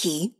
key.